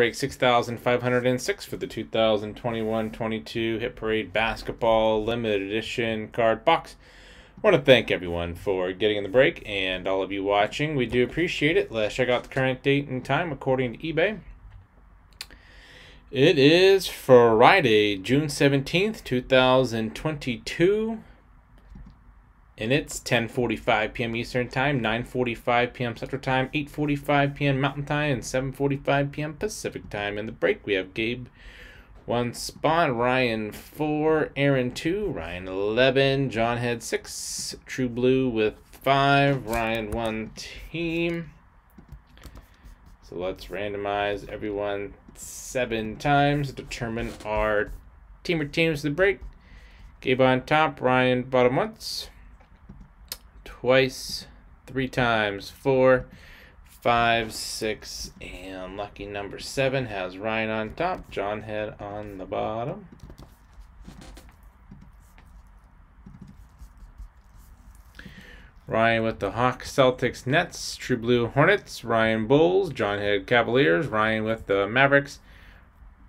break 6,506 for the 2021-22 Hit Parade Basketball Limited Edition card box. I want to thank everyone for getting in the break and all of you watching. We do appreciate it. Let's check out the current date and time according to eBay. It is Friday, June 17th, 2022 and it's 10:45 p.m. Eastern Time, 9:45 p.m. Central Time, 8:45 p.m. Mountain Time, and 7:45 p.m. Pacific Time. In the break, we have Gabe one spot, Ryan four, Aaron two, Ryan eleven, John Head six, True Blue with five, Ryan one team. So let's randomize everyone seven times to determine our team or teams the break. Gabe on top, Ryan bottom once twice, three times, four, five, six, and lucky number seven has Ryan on top, John Head on the bottom. Ryan with the Hawks, Celtics, Nets, True Blue Hornets, Ryan Bulls, John Head Cavaliers, Ryan with the Mavericks,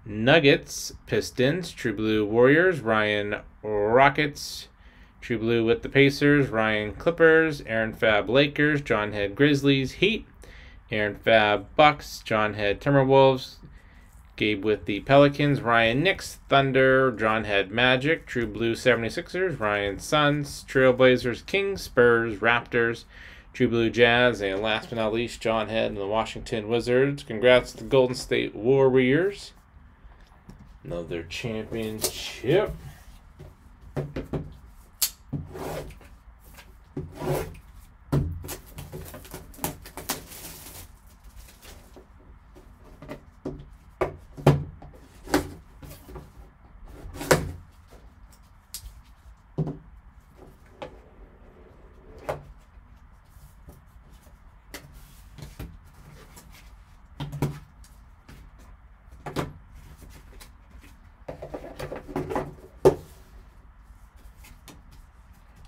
Nuggets, Pistons, True Blue Warriors, Ryan Rockets, True Blue with the Pacers, Ryan Clippers, Aaron Fab Lakers, John Head Grizzlies, Heat, Aaron Fab Bucks, John Head Timberwolves, Gabe with the Pelicans, Ryan Knicks, Thunder, John Head Magic, True Blue 76ers, Ryan Suns, Trailblazers, Kings, Spurs, Raptors, True Blue Jazz, and last but not least, John Head and the Washington Wizards. Congrats to the Golden State Warriors. Another championship.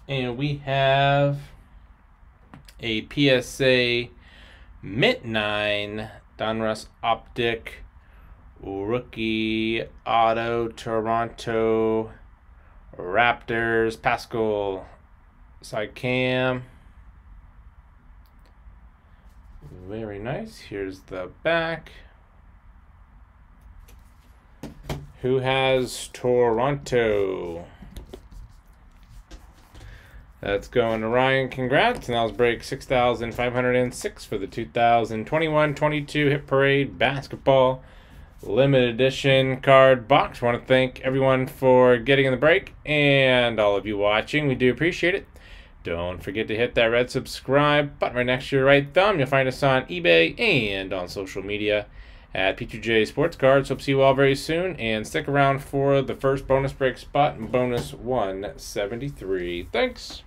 And we have a PSA Mint 9 Donruss Optic Rookie Auto Toronto Raptors Pascal Siakam. Very nice. Here's the back. Who has Toronto? That's going to Ryan. Congrats. And that was break 6,506 for the 2021-22 Hit Parade Basketball Limited Edition card box. want to thank everyone for getting in the break and all of you watching. We do appreciate it. Don't forget to hit that red subscribe button right next to your right thumb. You'll find us on eBay and on social media at P2J Sports Cards. Hope to see you all very soon. And stick around for the first bonus break spot, bonus 173. Thanks.